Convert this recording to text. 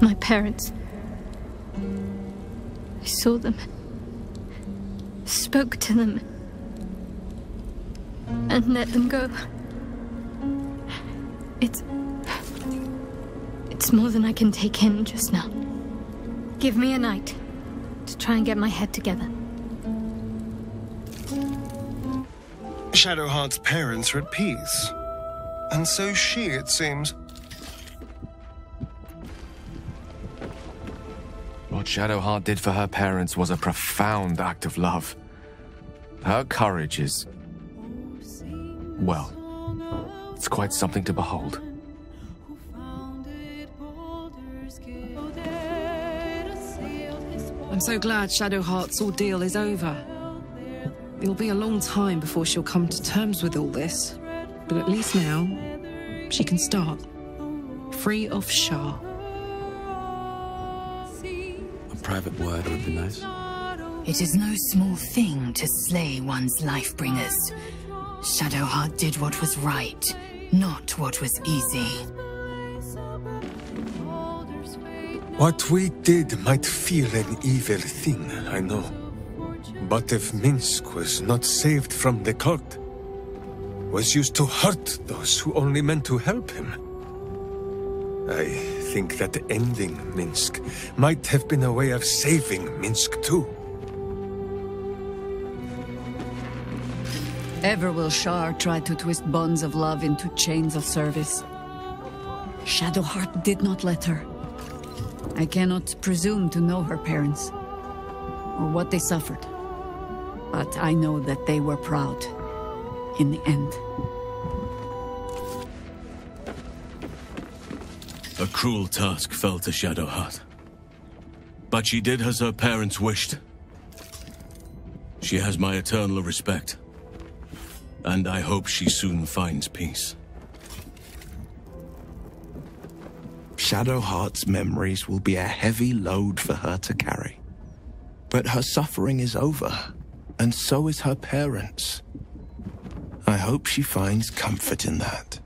My parents. I saw them. Spoke to them. And let them go. It's. It's more than I can take in just now. Give me a night to try and get my head together. Shadowheart's parents are at peace. And so she, it seems. What Shadowheart did for her parents was a profound act of love. Her courage is. Well, it's quite something to behold. I'm so glad Shadowheart's ordeal is over. It'll be a long time before she'll come to terms with all this, but at least now, she can start. Free of Shar. A private word would be nice. It is no small thing to slay one's life bringers. Shadowheart did what was right, not what was easy. What we did might feel an evil thing, I know. But if Minsc was not saved from the cult, was used to hurt those who only meant to help him, I think that ending Minsc might have been a way of saving Minsc too. Ever will Shar try to twist bonds of love into chains of service. Shadowheart did not let her. I cannot presume to know her parents, or what they suffered. But I know that they were proud, in the end. A cruel task fell to Shadowheart. But she did as her parents wished. She has my eternal respect. And I hope she soon finds peace. Shadowheart's memories will be a heavy load for her to carry. But her suffering is over, and so is her parents'. I hope she finds comfort in that.